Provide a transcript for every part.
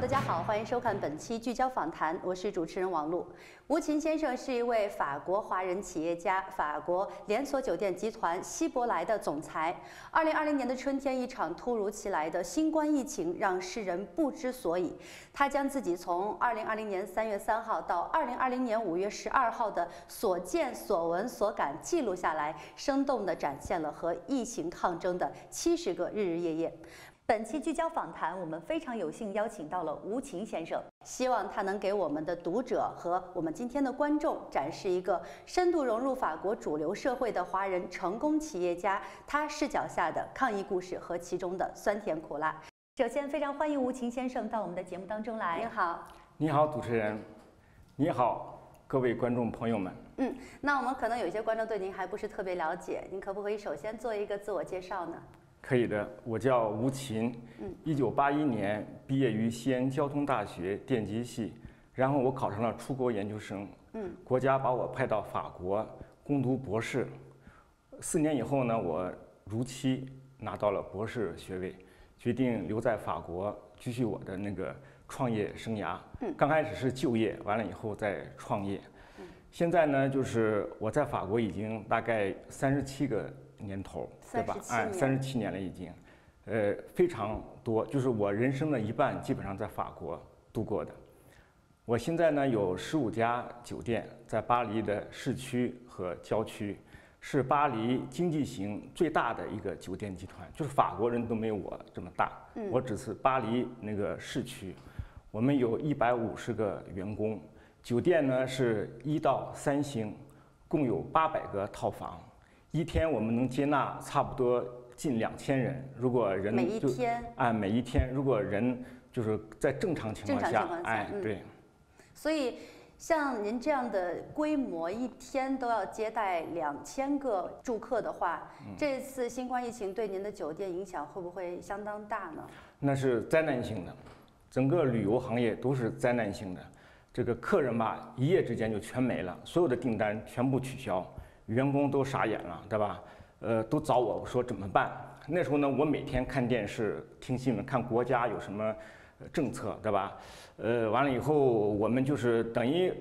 大家好，欢迎收看本期聚焦访谈，我是主持人王璐。吴琴先生是一位法国华人企业家，法国连锁酒店集团希伯来的总裁。二零二零年的春天，一场突如其来的新冠疫情让世人不知所以。他将自己从二零二零年三月三号到二零二零年五月十二号的所见所闻所感记录下来，生动地展现了和疫情抗争的七十个日日夜夜。本期聚焦访谈，我们非常有幸邀请到了吴琴先生，希望他能给我们的读者和我们今天的观众展示一个深度融入法国主流社会的华人成功企业家他视角下的抗疫故事和其中的酸甜苦辣。首先，非常欢迎吴琴先生到我们的节目当中来。您好，你好，主持人，你好，各位观众朋友们。嗯，那我们可能有一些观众对您还不是特别了解，您可不可以首先做一个自我介绍呢？可以的，我叫吴琴，一九八一年毕业于西安交通大学电机系，然后我考上了出国研究生，嗯，国家把我派到法国攻读博士，四年以后呢，我如期拿到了博士学位，决定留在法国继续我的那个创业生涯。嗯，刚开始是就业，完了以后再创业，现在呢，就是我在法国已经大概三十七个。年头对吧？哎，三十七年了已经，呃，非常多，就是我人生的一半基本上在法国度过的。我现在呢有十五家酒店，在巴黎的市区和郊区，是巴黎经济型最大的一个酒店集团，就是法国人都没有我这么大。我只是巴黎那个市区，我们有一百五十个员工，酒店呢是一到三星，共有八百个套房。一天我们能接纳差不多近两千人，如果人每一天按每一天，如果人就是在正常情况下，哎，对。所以像您这样的规模，一天都要接待两千个住客的话，这次新冠疫情对您的酒店影响会不会相当大呢？那是灾难性的，整个旅游行业都是灾难性的。这个客人吧，一夜之间就全没了，所有的订单全部取消。员工都傻眼了，对吧？呃，都找我我说怎么办？那时候呢，我每天看电视、听新闻，看国家有什么政策，对吧？呃，完了以后，我们就是等于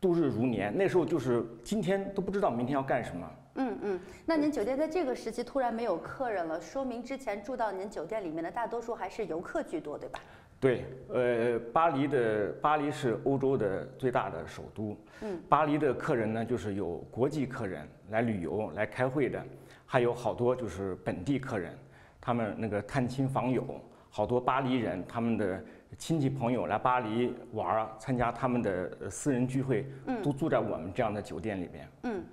度日如年。那时候就是今天都不知道明天要干什么。嗯嗯。那您酒店在这个时期突然没有客人了，说明之前住到您酒店里面的大多数还是游客居多，对吧？对，呃，巴黎的巴黎是欧洲的最大的首都。嗯，巴黎的客人呢，就是有国际客人来旅游、来开会的，还有好多就是本地客人，他们那个探亲访友，好多巴黎人，他们的亲戚朋友来巴黎玩儿，参加他们的私人聚会，都住在我们这样的酒店里面。嗯，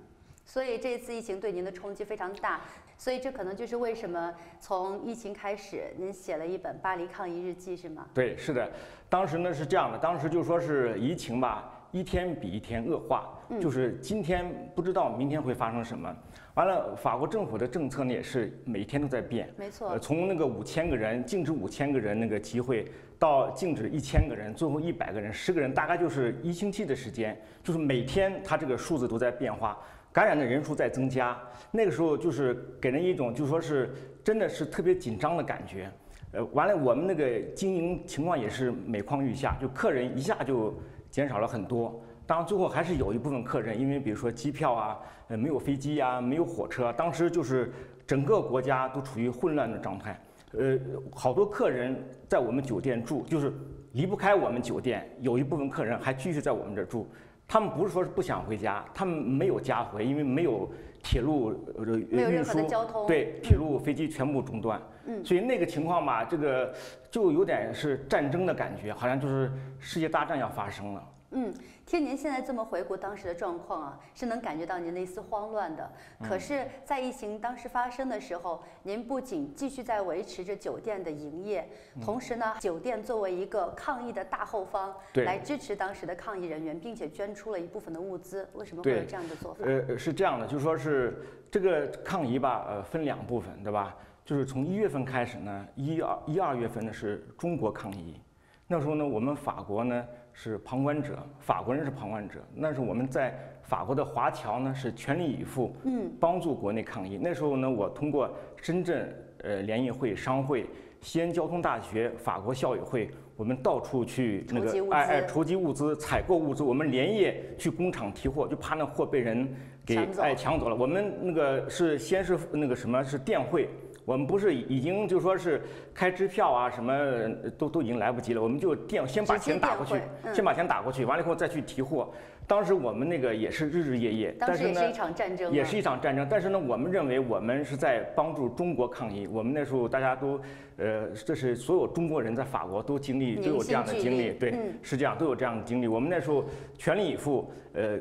所以这次疫情对您的冲击非常大。所以这可能就是为什么从疫情开始，您写了一本《巴黎抗疫日记》，是吗？对，是的。当时呢是这样的，当时就说是疫情吧，一天比一天恶化，就是今天不知道明天会发生什么。完了，法国政府的政策呢也是每天都在变。没错。从那个五千个人禁止五千个人那个集会，到禁止一千个人，最后一百个人、十个人，大概就是一星期的时间，就是每天它这个数字都在变化。感染的人数在增加，那个时候就是给人一种就说是真的是特别紧张的感觉，呃，完了我们那个经营情况也是每况愈下，就客人一下就减少了很多。当然最后还是有一部分客人，因为比如说机票啊，呃，没有飞机呀，没有火车，当时就是整个国家都处于混乱的状态，呃，好多客人在我们酒店住，就是离不开我们酒店，有一部分客人还继续在我们这儿住。他们不是说是不想回家，他们没有家回，因为没有铁路呃运输，对，铁路飞机全部中断，嗯，所以那个情况吧，这个就有点是战争的感觉，好像就是世界大战要发生了。嗯，听您现在这么回顾当时的状况啊，是能感觉到您的一丝慌乱的。可是，在疫情当时发生的时候，您不仅继续在维持着酒店的营业，同时呢，酒店作为一个抗疫的大后方，来支持当时的抗疫人员，并且捐出了一部分的物资。为什么会有这样的做法？呃，是这样的，就说是这个抗疫吧，呃，分两部分，对吧？就是从一月份开始呢，一二一二月份呢是中国抗疫，那时候呢，我们法国呢。是旁观者，法国人是旁观者。那是我们在法国的华侨呢，是全力以赴，嗯，帮助国内抗疫。那时候呢，我通过深圳呃联谊会、商会、西安交通大学、法国校友会，我们到处去那个哎哎筹集物资、采购物资，我们连夜去工厂提货，就怕那货被人给抢哎抢走了。我们那个是先是那个什么是电汇。我们不是已经就说是开支票啊，什么呃都都已经来不及了，我们就电先把钱打过去，嗯先把钱打过去，完了以后再去提货。当时我们那个也是日日夜夜，但是呢当时也是一场战争啊，也是一场战争，但是呢，我们认为我们是在帮助中国抗疫。我们那时候大家都，呃，这是所有中国人在法国都经历都有这样的经历，对嗯，是这样都有这样的经历。我们那时候全力以赴，呃，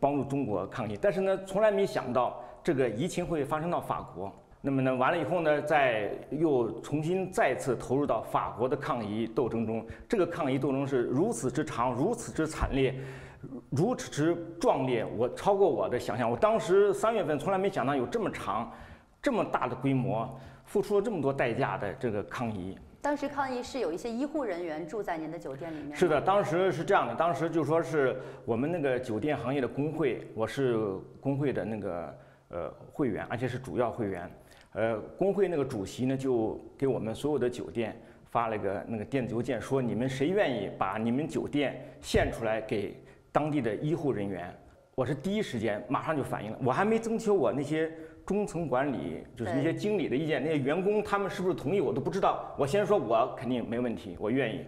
帮助中国抗疫，但是呢，从来没想到这个疫情会发生到法国。那么呢，完了以后呢，再又重新再次投入到法国的抗疫斗争中。这个抗疫斗争是如此之长，如此之惨烈，如此之壮烈，我超过我的想象。我当时三月份从来没想到有这么长、这么大的规模，付出了这么多代价的这个抗疫。当时抗议是有一些医护人员住在您的酒店里面，是的，当时是这样的，当时就说是我们那个酒店行业的工会，我是工会的那个呃会员，而且是主要会员。呃，工会那个主席呢，就给我们所有的酒店发了个那个电子邮件，说你们谁愿意把你们酒店献出来给当地的医护人员？我是第一时间马上就反应了，我还没征求我那些中层管理，就是那些经理的意见，那些员工他们是不是同意我都不知道。我先说我肯定没问题，我愿意。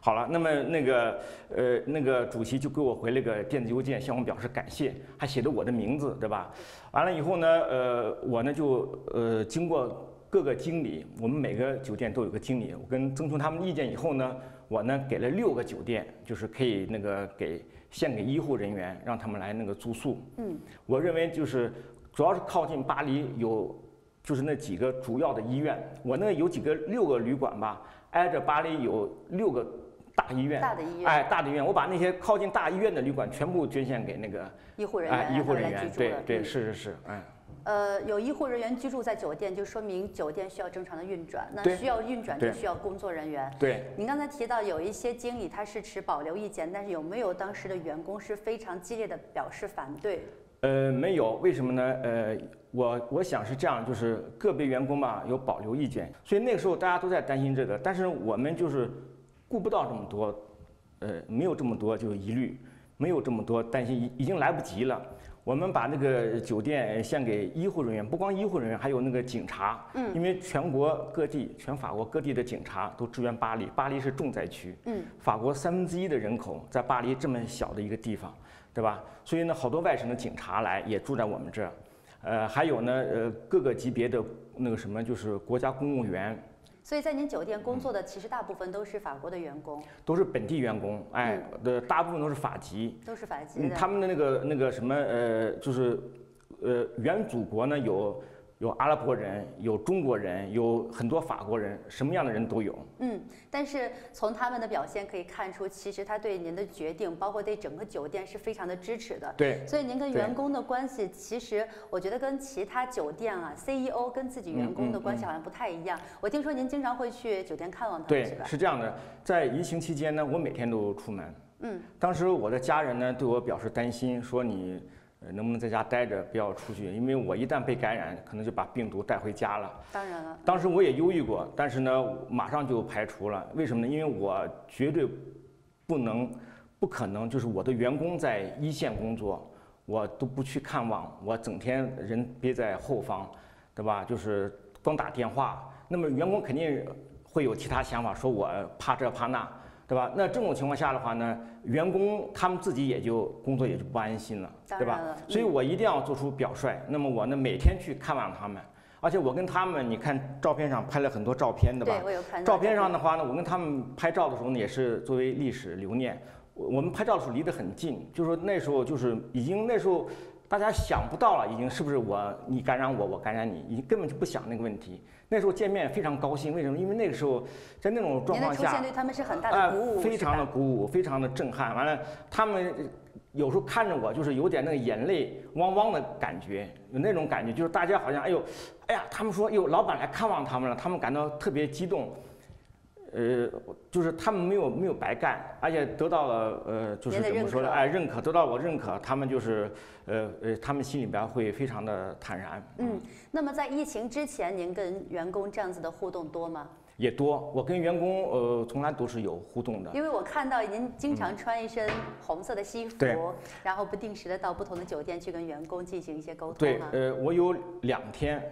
好了，那么那个呃那个主席就给我回了个电子邮件，向我表示感谢，还写着我的名字，对吧？完了以后呢，呃，我呢就呃经过各个经理，我们每个酒店都有个经理，我跟征求他们意见以后呢，我呢给了六个酒店，就是可以那个给献给医护人员，让他们来那个住宿。嗯，我认为就是主要是靠近巴黎有，就是那几个主要的医院，我那有几个六个旅馆吧，挨着巴黎有六个大医院。大的医院，哎，大的医院，我把那些靠近大医院的旅馆全部捐献给那个医护人员，哎医护人员对对，嗯是是是，哎，呃，有医护人员居住在酒店，就说明酒店需要正常的运转。那需要运转就需要工作人员。对。您刚才提到有一些经理他是持保留意见，但是有没有当时的员工是非常激烈的表示反对？呃，没有，为什么呢？呃，我我想是这样，就是个别员工吧有保留意见，所以那个时候大家都在担心这个，但是我们就是顾不到这么多，呃，没有这么多就是疑虑，没有这么多担心，已已经来不及了。我们把那个酒店献给医护人员，不光医护人员，还有那个警察，嗯因为全国各地、全法国各地的警察都支援巴黎，巴黎是重灾区，嗯，法国三分之一的人口在巴黎这么小的一个地方，对吧？所以呢，好多外省的警察来也住在我们这儿，呃，还有呢，呃，各个级别的那个什么，就是国家公务员，所以在您酒店工作的其实大部分都是法国的员工，都是本地员工，哎，的大部分都是法籍，都是法籍嗯，他们的那个那个什么，呃，就是，呃，原祖国呢有有阿拉伯人，有中国人，有很多法国人，什么样的人都有。嗯，但是从他们的表现可以看出，其实他对您的决定，包括对整个酒店是非常的支持的。对，所以您跟员工的关系，其实我觉得跟其他酒店啊 CEO 跟自己员工的关系好像不太一样。我听说您经常会去酒店看望他们，对是，吧？是这样的，在疫情期间呢，我每天都出门。嗯，当时我的家人呢对我表示担心，说你呃能不能在家待着，不要出去，因为我一旦被感染，可能就把病毒带回家了。当然了，当时我也犹豫过，但是呢，马上就排除了。为什么呢？因为我绝对不能、不可能，就是我的员工在一线工作，我都不去看望，我整天人憋在后方，对吧？就是光打电话，那么员工肯定会有其他想法，说我怕这怕那，对吧？那这种情况下的话呢，员工他们自己也就工作也就不安心了，对吧？所以嗯我一定要做出表率。那么我呢，每天去看望他们。而且我跟他们，你看照片上拍了很多照片，对吧对？我有看到照片上的话呢，我跟他们拍照的时候呢，也是作为历史留念。我我们拍照的时候离得很近，就是说那时候就是已经那时候大家想不到了，已经是不是我你感染我，我感染你，已经根本就不想那个问题。那时候见面非常高兴，为什么？因为那个时候在那种状况下对他们是很大哎的鼓舞，非常的鼓舞，非常的震撼。完了，他们有时候看着我，就是有点那个眼泪汪汪的感觉，有那种感觉，就是大家好像哎呦，哎呀，他们说，哎呦，老板来看望他们了，他们感到特别激动。呃，就是他们没有没有白干，而且得到了呃，就是怎么说呢？哎，认可，得到我认可，他们就是呃呃，他们心里边会非常的坦然。嗯，那么在疫情之前，您跟员工这样子的互动多吗？也多。我跟员工呃从来都是有互动的。因为我看到您经常穿一身红色的西服，然后不定时的到不同的酒店去跟员工进行一些沟通。对，呃，我有两天，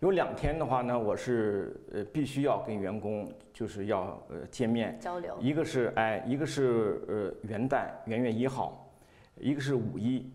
有两天的话呢，我是呃必须要跟员工就是要呃见面交流。一个是哎，一个是呃元旦元月一号，一个是五一，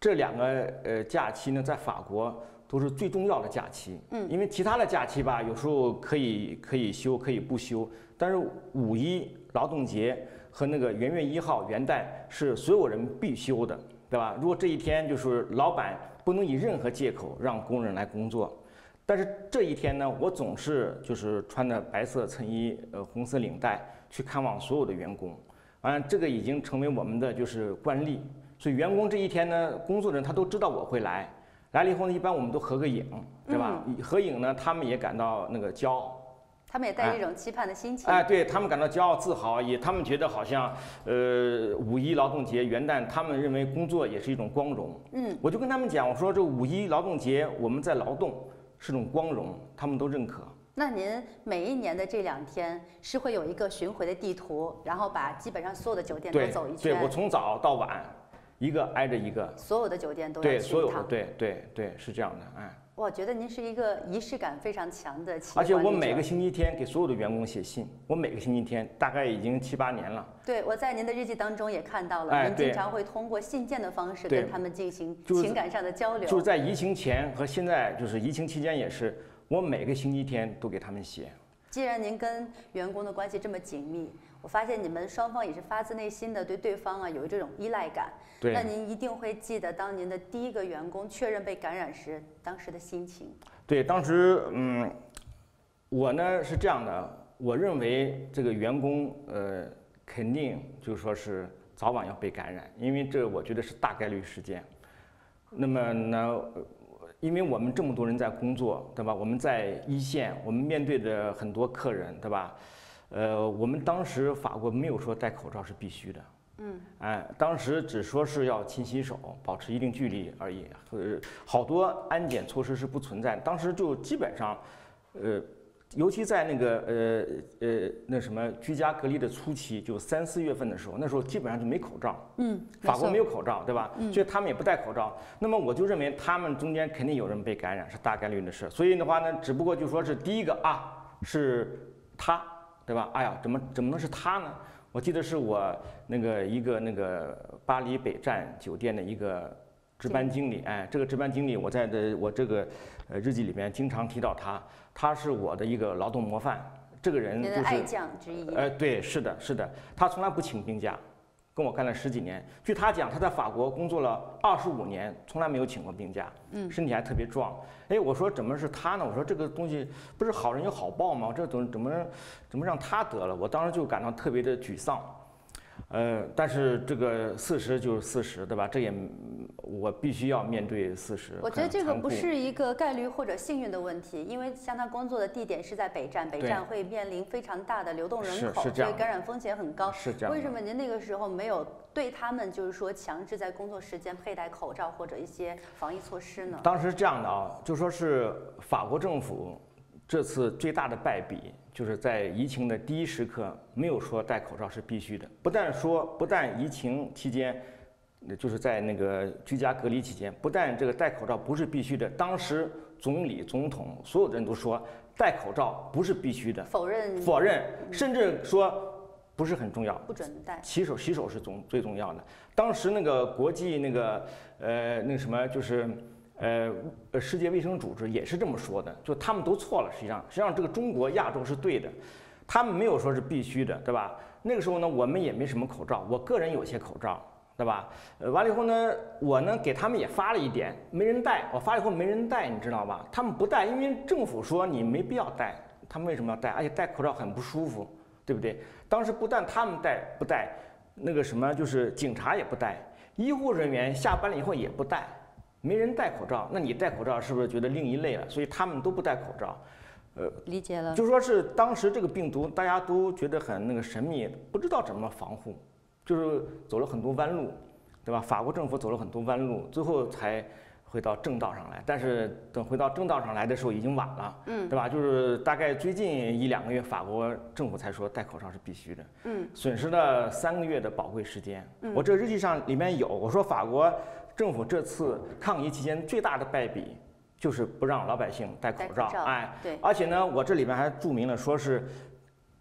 这两个呃假期呢，在法国。都是最重要的假期，嗯，因为其他的假期吧，有时候可以可以休，可以不休，但是五一劳动节和那个元月一号元旦是所有人必休的，对吧？如果这一天就是老板不能以任何借口让工人来工作，但是这一天呢，我总是就是穿着白色衬衣，呃，红色领带去看望所有的员工，完了这个已经成为我们的就是惯例，所以员工这一天呢，工作人他都知道我会来。来了以后呢，一般我们都合个影，对吧？合影呢，他们也感到那个骄傲，他们也带着一种期盼的心情。哎，对他们感到骄傲自豪，也他们觉得好像，呃，五一劳动节、元旦，他们认为工作也是一种光荣。嗯，我就跟他们讲，我说这五一劳动节我们在劳动是种光荣，他们都认可。那您每一年的这两天是会有一个巡回的地图，然后把基本上所有的酒店都走一圈？对，我从早到晚。一个挨着一个，所有的酒店都对，所有的对对对是这样的，哎。我觉得您是一个仪式感非常强的企业而且我每个星期天给所有的员工写信，我每个星期天大概已经七八年了。对，我在您的日记当中也看到了，您经常会通过信件的方式跟他们进行情感上的交流。就是在疫情前和现在，就是疫情期间也是，我每个星期天都给他们写。既然您跟员工的关系这么紧密。我发现你们双方也是发自内心的对对方啊有这种依赖感。对。那您一定会记得当您的第一个员工确认被感染时当时的心情。对，当时嗯，我呢是这样的，我认为这个员工呃肯定就说是早晚要被感染，因为这我觉得是大概率事件。那么呢，因为我们这么多人在工作，对吧？我们在一线，我们面对着很多客人，对吧？呃，我们当时法国没有说戴口罩是必须的，嗯，哎，当时只说是要勤洗手，保持一定距离而已，呃，好多安检措施是不存在。当时就基本上，呃，尤其在那个呃呃那什么居家隔离的初期，就三四月份的时候，那时候基本上就没口罩，嗯，法国没有口罩，对吧？所以他们也不戴口罩。那么我就认为他们中间肯定有人被感染，是大概率的事。所以的话呢，只不过就说是第一个啊，是他。对吧？哎呀，怎么怎么能是他呢？我记得是我那个一个那个巴黎北站酒店的一个值班经理，哎，这个值班经理我在的我这个呃日记里面经常提到他，他是我的一个劳动模范，这个人就是爱将之一。呃，对，是的，是的，他从来不请病假。跟我干了十几年，据他讲，他在法国工作了二十五年，从来没有请过病假，嗯，身体还特别壮。哎，我说怎么是他呢？我说这个东西不是好人有好报吗？这怎么怎么怎么让他得了？我当时就感到特别的沮丧。呃，但是这个事实就是事实，对吧？这也我必须要面对事实。我觉得这个不是一个概率或者幸运的问题，因为像他工作的地点是在北站，北站会面临非常大的流动人口，所以感染风险很高。是这样。为什么您那个时候没有对他们就是说强制在工作时间佩戴口罩或者一些防疫措施呢？当时这样的啊，就说是法国政府这次最大的败笔。就是在疫情的第一时刻，没有说戴口罩是必须的。不但说，不但疫情期间，就是在那个居家隔离期间，不但这个戴口罩不是必须的。当时总理、总统所有的人都说戴口罩不是必须的，否认，否认，甚至说不是很重要，不准戴。洗手，洗手是总最重要的。当时那个国际那个呃那什么就是。呃，世界卫生组织也是这么说的，就他们都错了。实际上，实际上这个中国亚洲是对的，他们没有说是必须的，对吧？那个时候呢，我们也没什么口罩，我个人有些口罩，对吧？呃，完了以后呢，我呢给他们也发了一点，没人戴，我发了以后没人戴，你知道吧？他们不戴，因为政府说你没必要戴，他们为什么要戴？而且戴口罩很不舒服，对不对？当时不但他们戴不戴，那个什么就是警察也不戴，医护人员下班了以后也不戴。没人戴口罩，那你戴口罩是不是觉得另一类了？所以他们都不戴口罩，呃，理解了。就说是当时这个病毒大家都觉得很那个神秘，不知道怎么防护，就是走了很多弯路，对吧？法国政府走了很多弯路，最后才回到正道上来。但是等回到正道上来的时候已经晚了，嗯，对吧？就是大概最近一两个月，法国政府才说戴口罩是必须的，嗯，损失了三个月的宝贵时间。我这日记上里面有我说法国政府这次抗疫期间最大的败笔就是不让老百姓戴口罩，哎，对，而且呢，我这里面还注明了说是。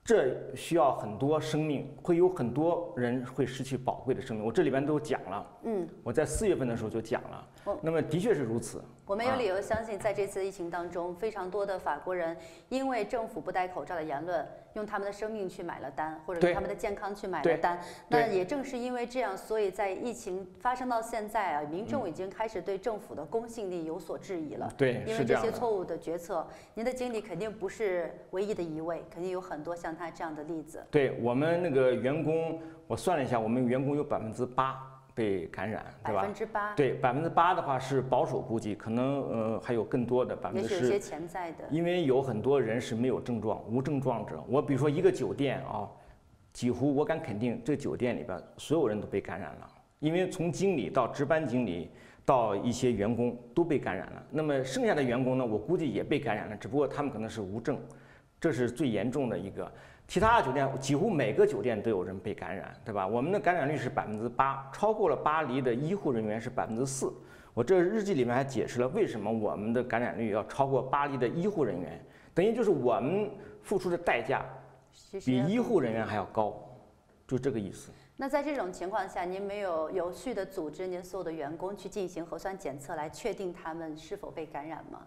这需要很多生命，会有很多人会失去宝贵的生命。我这里边都讲了，嗯，我在四月份的时候就讲了，那么的确是如此。我们有理由相信，在这次疫情当中，非常多的法国人因为政府不戴口罩的言论，用他们的生命去买了单，或者用他们的健康去买了单。那也正是因为这样，所以在疫情发生到现在啊，民众已经开始对政府的公信力有所质疑了。对，因为这些错误的决策，您的经历肯定不是唯一的一位，肯定有很多像他这样的例子。对我们那个员工，我算了一下，我们员工有百分之八。被感染，对吧？百分之八。对，百分之八的话是保守估计，可能呃还有更多的百分之十。有些潜在的。因为有很多人是没有症状，无症状者。我比如说一个酒店啊，几乎我敢肯定，这酒店里边所有人都被感染了。因为从经理到值班经理到一些员工都被感染了。那么剩下的员工呢，我估计也被感染了，只不过他们可能是无症，这是最严重的一个。其他的酒店几乎每个酒店都有人被感染，对吧？我们的感染率是百分之八，超过了巴黎的医护人员是百分之四。我这日记里面还解释了为什么我们的感染率要超过巴黎的医护人员，等于就是我们付出的代价比医护人员还要高，就这个意思。那在这种情况下，您没有有序的组织您所有的员工去进行核酸检测，来确定他们是否被感染吗？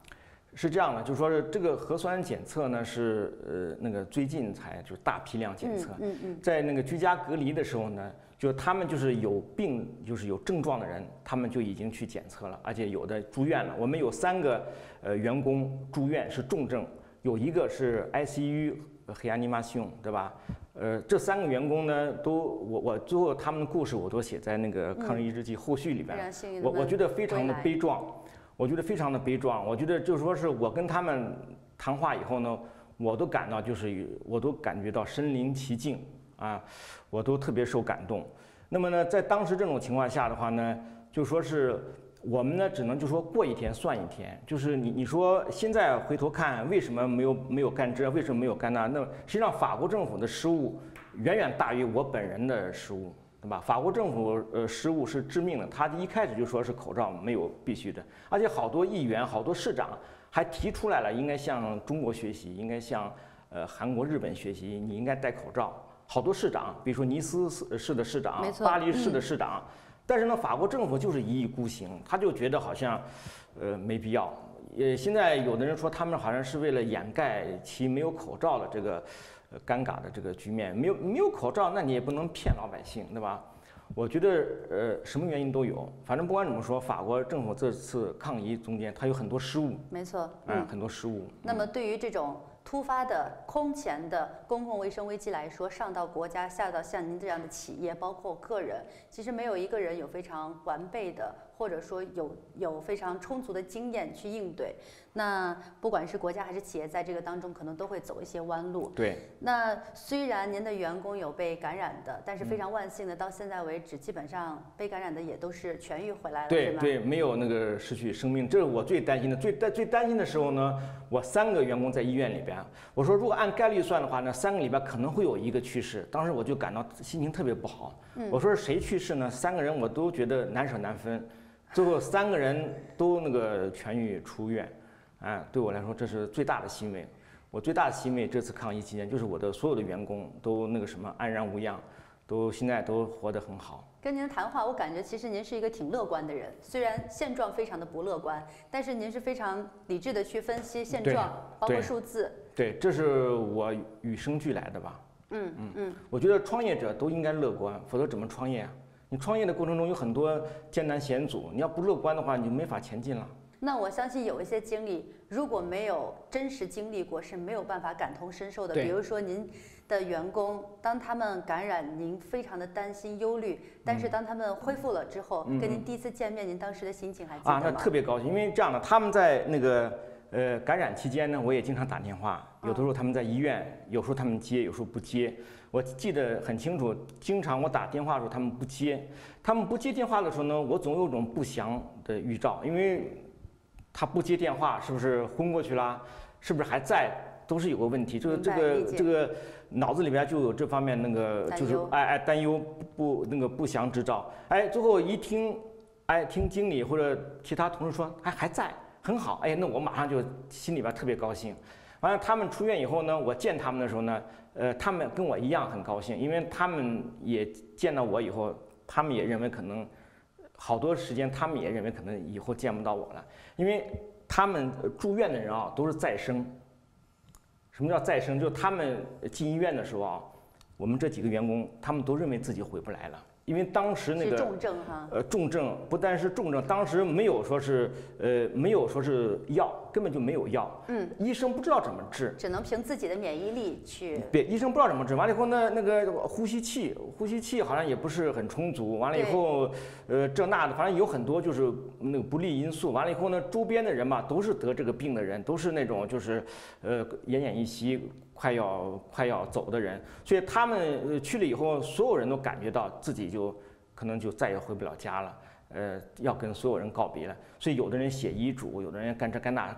是这样的，就是说这个核酸检测呢，是呃那个最近才就是大批量检测，嗯嗯，在那个居家隔离的时候呢，就他们就是有病就是有症状的人，他们就已经去检测了，而且有的住院了。我们有三个呃员工住院是重症，有一个是 ICU 黑安尼玛逊，对吧？呃，这三个员工呢，都我我最后他们的故事我都写在那个抗疫日记后续里边，我我觉得非常的悲壮。我觉得非常的悲壮。我觉得就是说是我跟他们谈话以后呢，我都感到就是我都感觉到身临其境啊，我都特别受感动。那么呢，在当时这种情况下的话呢，就说是我们呢只能就说过一天算一天。就是你你说现在回头看，为什么没有没有干这？为什么没有干那？那实际上法国政府的失误远远大于我本人的失误。对吧？法国政府呃失误是致命的，他一开始就说是口罩没有必须的，而且好多议员、好多市长还提出来了，应该向中国学习，应该向呃韩国、日本学习，你应该戴口罩。好多市长，比如说尼斯市的市长、巴黎市的市长，但是呢，法国政府就是一意孤行，他就觉得好像呃没必要。呃，现在有的人说他们好像是为了掩盖其没有口罩的这个。呃，尴尬的这个局面，没有没有口罩，那你也不能骗老百姓，对吧？我觉得，呃，什么原因都有，反正不管怎么说，法国政府这次抗疫中间，它有很多失误。没错，嗯，很多失误。那么，对于这种突发的空前的公共卫生危机来说，上到国家，下到像您这样的企业，包括个人，其实没有一个人有非常完备的，或者说有有非常充足的经验去应对。那不管是国家还是企业，在这个当中可能都会走一些弯路。对。那虽然您的员工有被感染的，但是非常万幸的，到现在为止，基本上被感染的也都是痊愈回来了，对对，没有那个失去生命，这是我最担心的。最担最担心的时候呢，我三个员工在医院里边，我说如果按概率算的话，那三个里边可能会有一个去世。当时我就感到心情特别不好。嗯。我说谁去世呢？三个人我都觉得难舍难分，最后三个人都那个痊愈出院。啊，对我来说这是最大的欣慰。我最大的欣慰，这次抗疫期间，就是我的所有的员工都那个什么安然无恙，都现在都活得很好。跟您谈话，我感觉其实您是一个挺乐观的人。虽然现状非常的不乐观，但是您是非常理智的去分析现状，包括数字。对，这是我与生俱来的吧。嗯嗯嗯。我觉得创业者都应该乐观，否则怎么创业啊？你创业的过程中有很多艰难险阻，你要不乐观的话，你就没法前进了。那我相信有一些经历，如果没有真实经历过，是没有办法感同身受的。比如说您的员工，当他们感染，您非常的担心、忧虑，但是当他们恢复了之后，跟您第一次见面，您当时的心情还记得吗？啊，那特别高兴，因为这样的，他们在那个呃感染期间呢，我也经常打电话，有的时候他们在医院，有时候他们接，有时候不接。我记得很清楚，经常我打电话的时候他们不接，他们不接电话的时候呢，我总有种不祥的预兆，因为他不接电话，是不是昏过去啦？是不是还在？都是有个问题，这个这个这个脑子里边就有这方面那个就是哎哎担忧不那个不祥之兆。哎，最后一听，哎听经理或者其他同事说还还在，很好。哎，那我马上就心里边特别高兴。完了，他们出院以后呢，我见他们的时候呢，呃，他们跟我一样很高兴，因为他们也见到我以后，他们也认为可能好多时间，他们也认为可能以后见不到我了，因为他们住院的人啊都是再生。什么叫再生？就他们进医院的时候啊，我们这几个员工，他们都认为自己回不来了。因为当时那个重症哈，呃，重症不但是重症，当时没有说是，呃，没有说是药，根本就没有药。嗯，医生不知道怎么治，只能凭自己的免疫力去。对，医生不知道怎么治，完了以后呢，那个呼吸器，呼吸器好像也不是很充足，完了以后，呃，这那的，反正有很多就是那个不利因素。完了以后呢，周边的人嘛，都是得这个病的人，都是那种就是，呃，奄奄一息。快要快要走的人，所以他们去了以后，所有人都感觉到自己就可能就再也回不了家了，呃，要跟所有人告别了。所以有的人写遗嘱，有的人干这干那，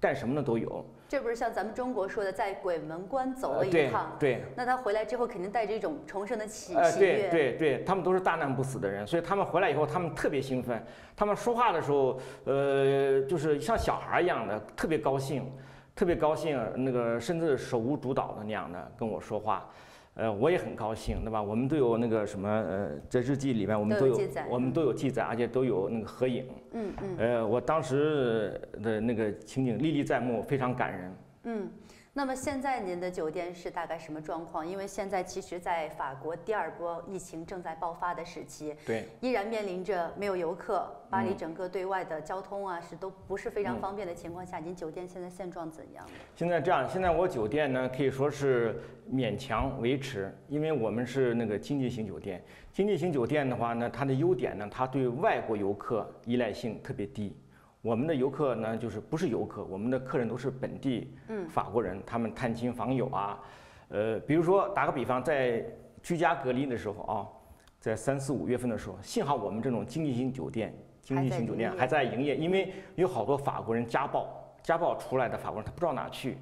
干什么的都有。这不是像咱们中国说的，在鬼门关走了一趟。对。那他回来之后，肯定带着一种重生的喜喜悦。对对对，他们都是大难不死的人，所以他们回来以后，他们特别兴奋。他们说话的时候，呃，就是像小孩一样的，特别高兴。特别高兴，那个甚至手舞足蹈的那样的跟我说话，呃，我也很高兴，对吧？我们都有那个什么，呃，在日记里面我们都有，我们都有记载，而且都有那个合影。嗯嗯。呃，我当时的那个情景历历在目，非常感人。嗯。那么现在您的酒店是大概什么状况？因为现在其实，在法国第二波疫情正在爆发的时期，对，依然面临着没有游客，巴黎整个对外的交通啊是都不是非常方便的情况下，您酒店现在现状怎样？现在这样，现在我酒店呢可以说是勉强维持，因为我们是那个经济型酒店。经济型酒店的话呢，它的优点呢，它对外国游客依赖性特别低。我们的游客呢，就是不是游客，我们的客人都是本地法国人，他们探亲访友啊，呃，比如说打个比方，在居家隔离的时候啊，在三四五月份的时候，幸好我们这种经济型酒店，经济型酒店还在营业，因为有好多法国人家暴，家暴出来的法国人他不知道哪去，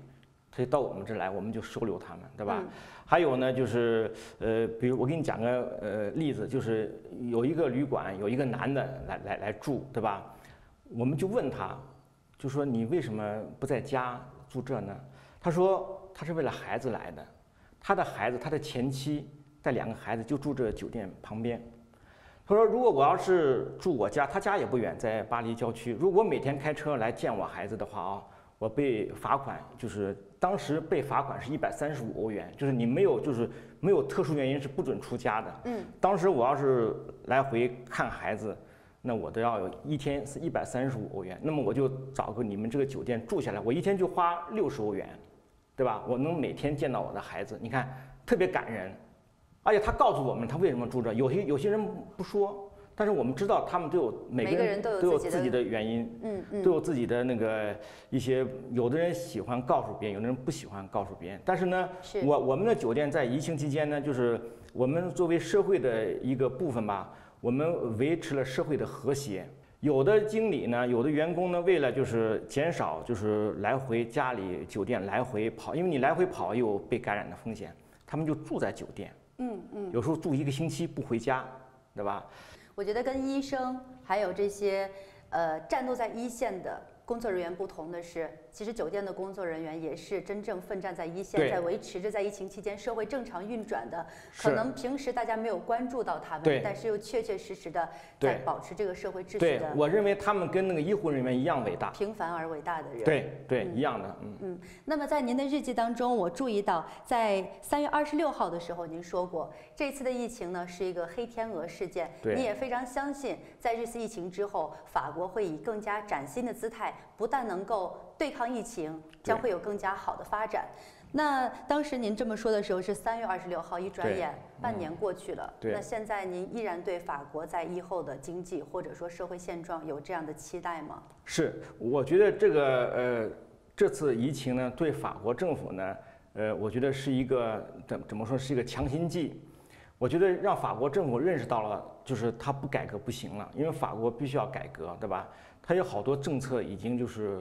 他就到我们这来，我们就收留他们，对吧？还有呢，就是呃，比如我给你讲个呃例子，就是有一个旅馆，有一个男的来来来住，对吧？我们就问他，就说你为什么不在家住这呢？他说他是为了孩子来的，他的孩子，他的前妻带两个孩子就住这酒店旁边。他说如果我要是住我家，他家也不远，在巴黎郊区。如果每天开车来见我孩子的话啊，我被罚款，就是当时被罚款是一百三十五欧元，就是你没有就是没有特殊原因是不准出家的。嗯。当时我要是来回看孩子。那我都要有一天是一百三十五欧元，那么我就找个你们这个酒店住下来，我一天就花六十欧元，对吧？我能每天见到我的孩子，你看特别感人，而且他告诉我们他为什么住这，有些有些人不说，但是我们知道他们都有每个人都有自己的原因，嗯嗯，都有自己的那个一些，有的人喜欢告诉别人，有的人不喜欢告诉别人，但是呢，我我们的酒店在疫情期间呢，就是我们作为社会的一个部分吧。我们维持了社会的和谐。有的经理呢，有的员工呢，为了就是减少就是来回家里酒店来回跑，因为你来回跑有被感染的风险，他们就住在酒店。嗯嗯。有时候住一个星期不回家，对吧？我觉得跟医生还有这些呃战斗在一线的工作人员不同的是。其实酒店的工作人员也是真正奋战在一线，在维持着在疫情期间社会正常运转的。可能平时大家没有关注到他们，但是又确确实实的在保持这个社会秩序的。对，我认为他们跟那个医护人员一样伟大，平凡而伟大的人。对对，一样的。嗯嗯。那么在您的日记当中，我注意到在三月二十六号的时候，您说过这次的疫情呢是一个黑天鹅事件。对。你也非常相信，在这次疫情之后，法国会以更加崭新的姿态，不但能够。对抗疫情将会有更加好的发展。那当时您这么说的时候是三月二十六号，一转眼半年过去了。那现在您依然对法国在疫后的经济或者说社会现状有这样的期待吗？是，我觉得这个呃，这次疫情呢，对法国政府呢，呃，我觉得是一个怎怎么说是一个强心剂。我觉得让法国政府认识到了，就是他不改革不行了，因为法国必须要改革，对吧？他有好多政策已经就是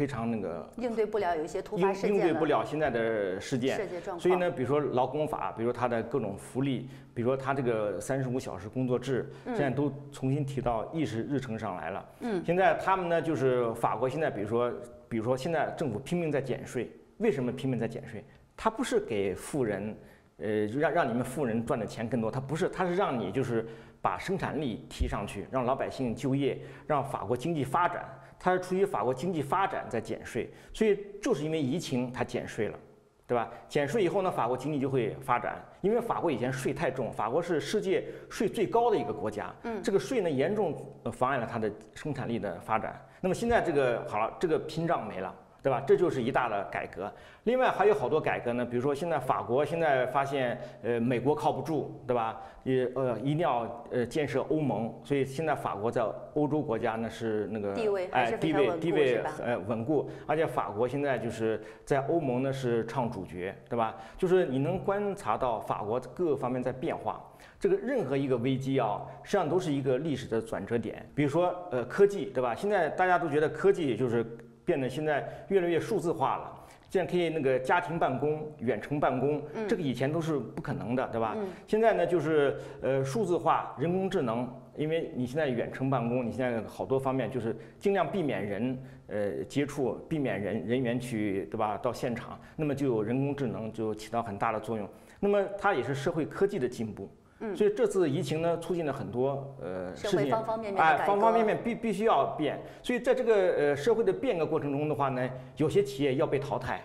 非常那个应对不了有一些突发应事件应对不了现在的事件。所以呢，比如说劳工法，比如说它的各种福利，比如说它这个三十五小时工作制，现在都重新提到议事日程上来了。嗯。现在他们呢，就是法国现在，比如说，比如说现在政府拼命在减税，为什么拼命在减税？它不是给富人。呃，让让你们富人赚的钱更多，他不是，他是让你就是把生产力提上去，让老百姓就业，让法国经济发展。他是出于法国经济发展在减税，所以就是因为疫情它减税了，对吧？减税以后呢，法国经济就会发展。因为法国以前税太重，法国是世界税最高的一个国家，嗯，这个税呢严重妨碍了它的生产力的发展。那么现在这个好了，这个屏障没了。对吧？这就是一大的改革。另外还有好多改革呢，比如说现在法国现在发现，呃，美国靠不住，对吧？也呃，一定要呃建设欧盟。所以现在法国在欧洲国家呢是那个地位哎地位地位呃稳固，而且法国现在就是在欧盟呢是唱主角，对吧？就是你能观察到法国各个方面在变化。这个任何一个危机啊，实际上都是一个历史的转折点。比如说呃科技，对吧？现在大家都觉得科技就是。变得现在越来越数字化了，现在可以那个家庭办公、远程办公，这个以前都是不可能的，对吧？现在呢，就是呃数字化、人工智能，因为你现在远程办公，你现在好多方面就是尽量避免人呃接触，避免人人员去，对吧？到现场，那么就有人工智能就起到很大的作用，那么它也是社会科技的进步。所以这次疫情呢，促进了很多呃事情，哎，方方面面必必须要变。所以在这个呃社会的变革过程中的话呢，有些企业要被淘汰，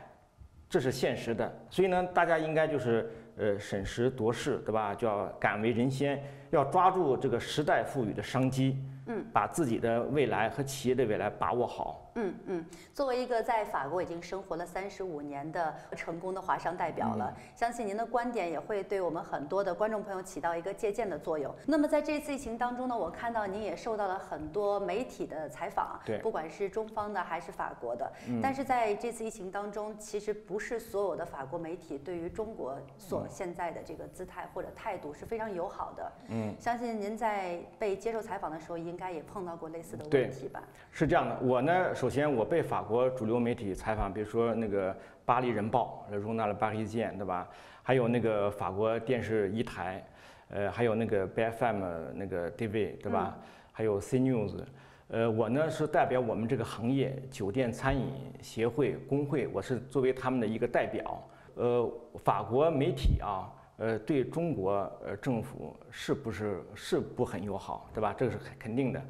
这是现实的。所以呢，大家应该就是呃审时度势，对吧？就要敢为人先，要抓住这个时代赋予的商机，嗯，把自己的未来和企业的未来把握好。嗯嗯，作为一个在法国已经生活了三十五年的成功的华商代表了，相信您的观点也会对我们很多的观众朋友起到一个借鉴的作用。那么在这次疫情当中呢，我看到您也受到了很多媒体的采访，对，不管是中方的还是法国的。但是在这次疫情当中，其实不是所有的法国媒体对于中国所现在的这个姿态或者态度是非常友好的。嗯，相信您在被接受采访的时候，应该也碰到过类似的问题吧？是这样的，我呢。首先，我被法国主流媒体采访，比如说那个《巴黎人报》容纳了巴黎见，对吧？还有那个法国电视一台，呃，还有那个 BFM 那个 TV，对吧？还有 C News，呃，我呢是代表我们这个行业酒店餐饮协会工会，我是作为他们的一个代表。呃，法国媒体啊，呃，对中国呃政府是不是是不很友好，对吧？这个是肯定的。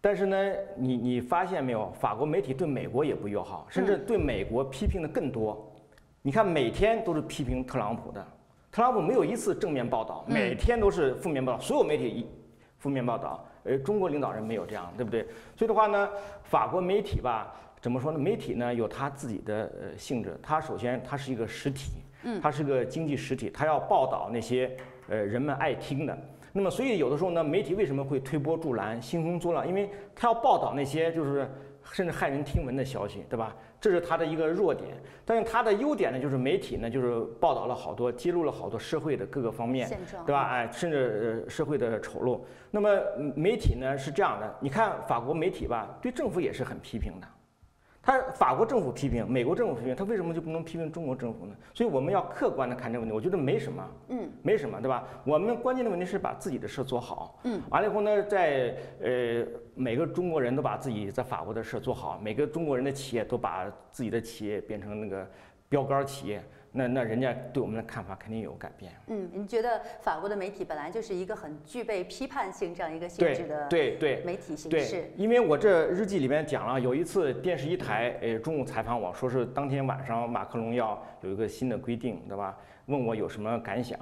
但是呢，你你发现没有，法国媒体对美国也不友好，甚至对美国批评的更多。你看，每天都是批评特朗普的，特朗普没有一次正面报道，每天都是负面报道，所有媒体一负面报道。呃，中国领导人没有这样，对不对？所以的话呢，法国媒体吧，怎么说呢？媒体呢有它自己的呃性质，它首先它是一个实体，它是个经济实体，它要报道那些呃人们爱听的。那么，所以有的时候呢，媒体为什么会推波助澜、兴风作浪？因为他要报道那些就是甚至骇人听闻的消息，对吧？这是他的一个弱点。但是他的优点呢，就是媒体呢，就是报道了好多、揭露了好多社会的各个方面，对吧？哎，甚至呃社会的丑陋。那么媒体呢是这样的，你看法国媒体吧，对政府也是很批评的。他法国政府批评，美国政府批评，他为什么就不能批评中国政府呢？所以我们要客观的看这个问题，我觉得没什么，嗯，没什么，对吧？我们关键的问题是把自己的事做好，嗯，完了以后呢，在呃每个中国人都把自己在法国的事做好，每个中国人的企业都把自己的企业变成那个标杆企业。那那人家对我们的看法肯定有改变。嗯，你觉得法国的媒体本来就是一个很具备批判性这样一个性质的对对媒体形式。对，因为我这日记里面讲了，有一次电视一台呃中午采访我说是当天晚上马克龙要有一个新的规定，对吧？问我有什么感想？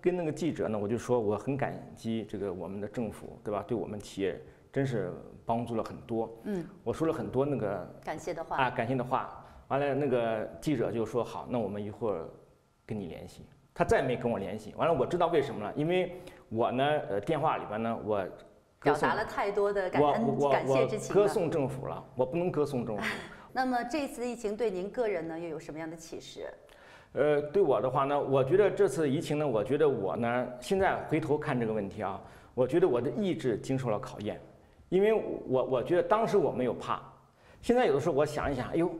跟那个记者呢，我就说我很感激这个我们的政府，对吧？对我们企业真是帮助了很多。嗯，我说了很多那个感谢的话啊，感谢的话。完了，那个记者就说：“好，那我们一会儿跟你联系。”他再没跟我联系。完了，我知道为什么了，因为我呢，呃，电话里边呢，我表达了太多的感恩、感谢之情歌颂政府了，我不能歌颂政府。那么这次疫情对您个人呢，又有什么样的启示？呃，对我的话呢，我觉得这次疫情呢，我觉得我呢，现在回头看这个问题啊，我觉得我的意志经受了考验，因为我我觉得当时我没有怕，现在有的时候我想一想，哎呦，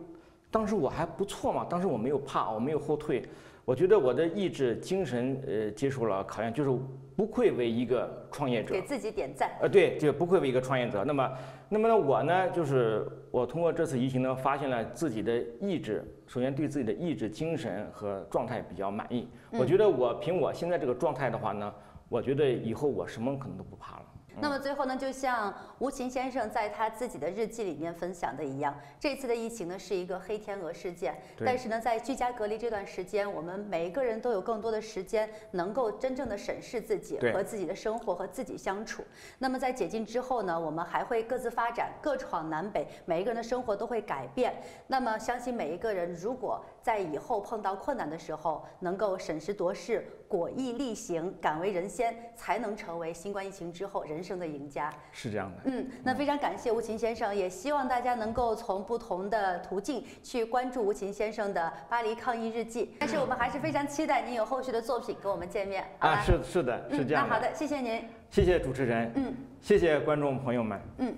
当时我还不错嘛，当时我没有怕，我没有后退。我觉得我的意志精神呃接受了考验，就是不愧为一个创业者，给自己点赞。呃，对，就不愧为一个创业者。那么，那么呢，我呢，就是我通过这次疫情呢，发现了自己的意志，首先对自己的意志精神和状态比较满意。我觉得我凭我现在这个状态的话呢，我觉得以后我什么可能都不怕了。那么最后呢，就像吴琴先生在他自己的日记里面分享的一样，这次的疫情呢是一个黑天鹅事件，但是呢，在居家隔离这段时间，我们每一个人都有更多的时间能够真正的审视自己和自己的生活和自己相处。那么在解禁之后呢，我们还会各自发展，各闯南北，每一个人的生活都会改变。那么相信每一个人，如果在以后碰到困难的时候，能够审时度势。果毅力行，敢为人先，才能成为新冠疫情之后人生的赢家。是这样的。嗯，那非常感谢吴琴先生，也希望大家能够从不同的途径去关注吴琴先生的巴黎抗疫日记。但是我们还是非常期待您有后续的作品跟我们见面。啊，是是的，是这样的。那好的，谢谢您。谢谢主持人。嗯，谢谢观众朋友们。嗯。